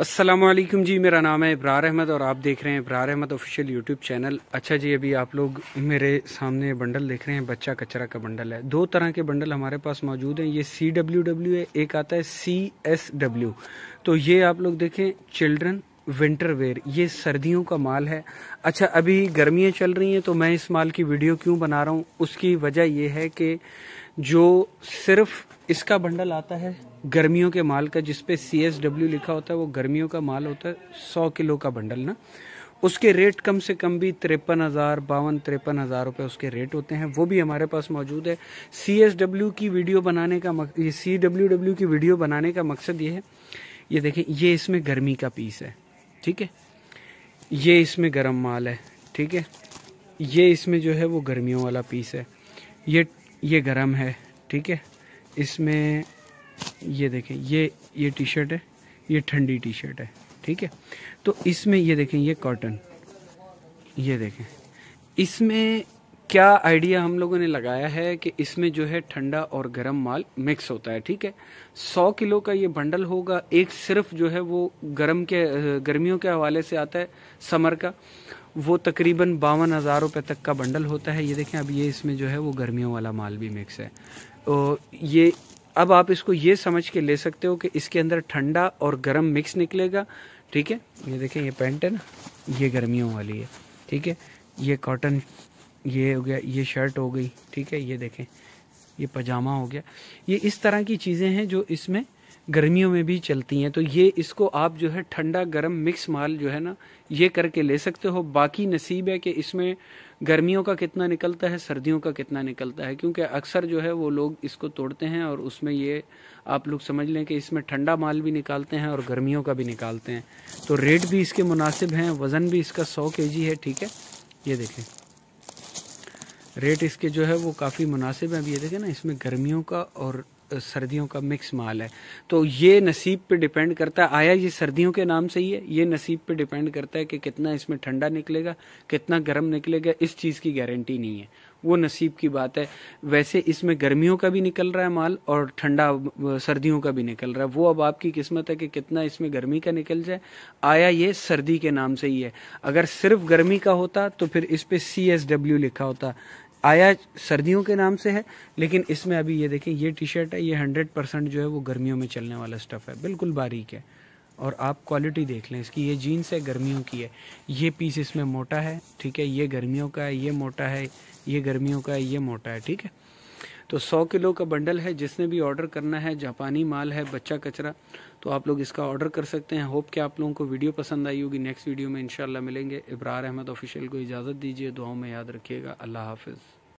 असलम जी, मेरा नाम है इब्रार अहमद और आप देख रहे हैं Ibrar Ahmed official YouTube channel. अच्छा जी, अभी आप लोग मेरे सामने बंडल देख रहे हैं, बच्चा कचरा का बंडल है। दो तरह के बंडल हमारे पास मौजूद हैं, ये सी डब्ल्यू डब्ल्यू है, एक आता है सी एस डब्ल्यू तो ये आप लोग देखें चिल्ड्रन विंटर वेयर ये सर्दियों का माल है। अच्छा अभी गर्मियाँ चल रही हैं तो मैं इस माल की वीडियो क्यों बना रहा हूँ? उसकी वजह यह है कि जो सिर्फ़ इसका बंडल आता है गर्मियों के माल का जिसपे सी एस डब्ल्यू लिखा होता है वो गर्मियों का माल होता है सौ किलो का बंडल ना। उसके रेट कम से कम भी तिरपन हज़ार बावन तिरपन हज़ार रुपये उसके रेट होते हैं। वो भी हमारे पास मौजूद है। सी एस डब्ल्यू की वीडियो बनाने का मक, सी डब्ल्यू डब्ल्यू की वीडियो बनाने का मकसद ये है ये देखें ये इसमें गर्मी का पीस है। ठीक है? ये इसमें गर्म माल है, ठीक है? ये इसमें जो है वो गर्मियों वाला पीस है। ये ये गर्म है, ठीक है? इसमें, ये देखें, ये ये टी शर्ट है, ये ठंडी टी शर्ट है, ठीक है? तो इसमें, ये देखें, ये कॉटन, ये देखें, इसमें क्या आइडिया हम लोगों ने लगाया है कि इसमें जो है ठंडा और गर्म माल मिक्स होता है, ठीक है? सौ किलो का ये बंडल होगा, एक सिर्फ़ जो है वो गर्म के, गर्मियों के हवाले से आता है समर का। वो तकरीबन बावन हज़ार रुपये तक का बंडल होता है। ये देखें, अब ये इसमें जो है वो गर्मियों वाला माल भी मिक्स है। तो ये, अब आप इसको ये समझ के ले सकते हो कि इसके अंदर ठंडा और गर्म मिक्स निकलेगा, ठीक है? ये देखें, ये पैंट है ना, ये गर्मियों वाली है, ठीक है? ये कॉटन ये हो गया, ये शर्ट हो गई, ठीक है, ये देखें, ये पजामा हो गया। ये इस तरह की चीज़ें हैं जो इसमें गर्मियों में भी चलती हैं। तो ये इसको आप जो है ठंडा गर्म मिक्स माल जो है ना, ये करके ले सकते हो। बाकी नसीब है कि इसमें गर्मियों का कितना निकलता है, सर्दियों का कितना निकलता है, क्योंकि अक्सर जो है वो लोग इसको तोड़ते हैं और उसमें ये आप लोग समझ लें कि इसमें ठंडा माल भी निकालते हैं और गर्मियों का भी निकालते हैं। तो रेट भी इसके मुनासिब हैं, वज़न भी इसका सौ के है, ठीक है, ये देखें। रेट इसके जो है वो काफ़ी मुनासिब है। अभी ये देखें ना, इसमें गर्मियों का और सर्दियों का मिक्स माल है। तो ये नसीब पे डिपेंड करता है। आया ये सर्दियों के नाम से ही है। ये नसीब पे डिपेंड करता है कि कितना इसमें ठंडा निकलेगा, कितना गर्म निकलेगा। इस चीज़ की गारंटी नहीं है। वो नसीब की बात है। वैसे इसमें गर्मियों का भी निकल रहा है माल और ठंडा सर्दियों का भी निकल रहा है। वो अब आपकी किस्मत है कि कितना इसमें गर्मी का निकल जाए। आया ये सर्दी के नाम से ही है। अगर सिर्फ़ गर्मी का होता तो फिर इस पे सी एस डब्ल्यू लिखा होता। आया सर्दियों के नाम से है, लेकिन इसमें अभी ये देखें, ये टी शर्ट है, ये हंड्रेड परसेंट जो है वो गर्मियों में चलने वाला स्टफ़ है, बिल्कुल बारीक है। और आप क्वालिटी देख लें इसकी, ये जीन्स है, गर्मियों की है। ये पीस इसमें मोटा है, ठीक है, ये गर्मियों का है, ये मोटा है, ये गर्मियों का है, ये मोटा है, ठीक है। तो 100 किलो का बंडल है, जिसने भी ऑर्डर करना है, जापानी माल है, बच्चा कचरा तो आप लोग इसका ऑर्डर कर सकते हैं। होप कि आप लोगों को वीडियो पसंद आई होगी। नेक्स्ट वीडियो में इंशाल्लाह मिलेंगे। इब्रार अहमद ऑफिशियल को इजाज़त दीजिए। दुआओं में याद रखिएगा। अल्लाह हाफिज़।